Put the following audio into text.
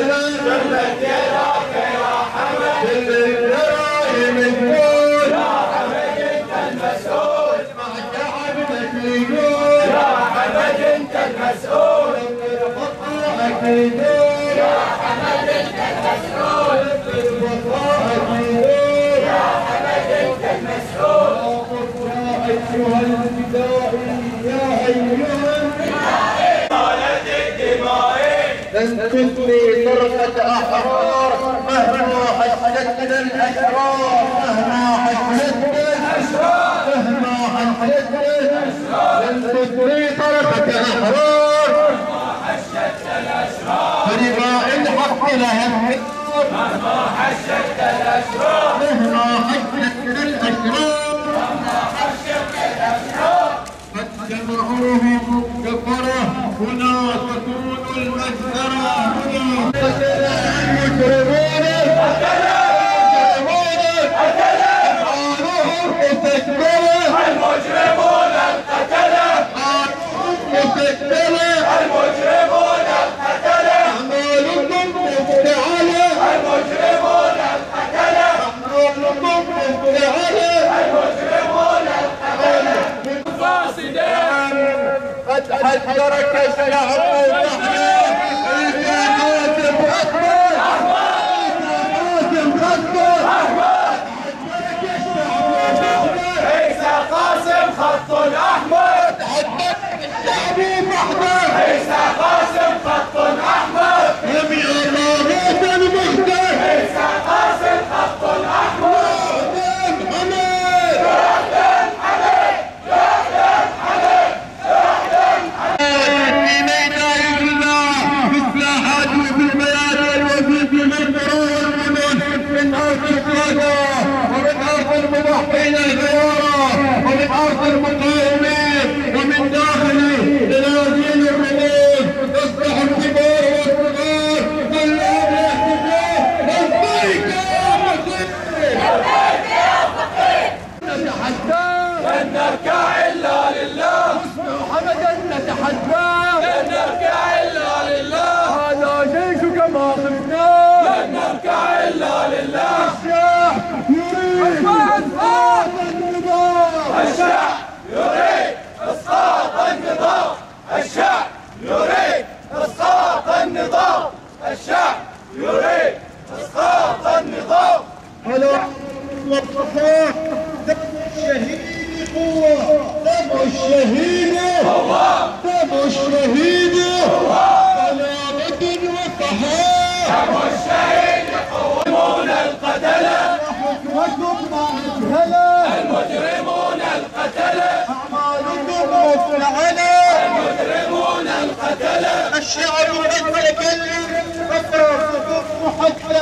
جلت يداك يا حمد لن تثني فرقة أحرار مهما حشدتنا الأشرار مهما حشدتنا الأشرار مهما حشدتنا لن تثني فرقة أحرار. فرضاء الحق لها الحق مهما حشدت الأشرار. مهما حشدتنا الأشرار. قد جمعوهم هنا حذرك الشعب ونحن ومن ارض المضحين الغياره ومن ارض المقاومين والصفاء دم الشهيد قوة دم الشهيد الله دم الشهيد سلامة وصحاء دم الشهيد يقومون القتلة حكمكم ما أجهله المجرمون القتلة أعمالكم مفعلة المجرمون القتلة الشعب يتكلم حتى صفوف حتى